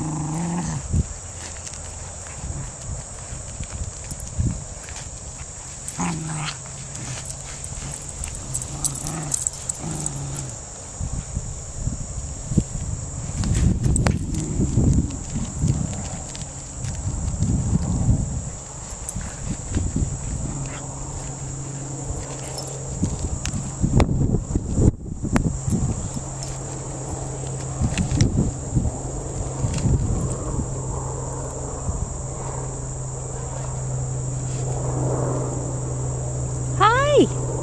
Ah. Hey!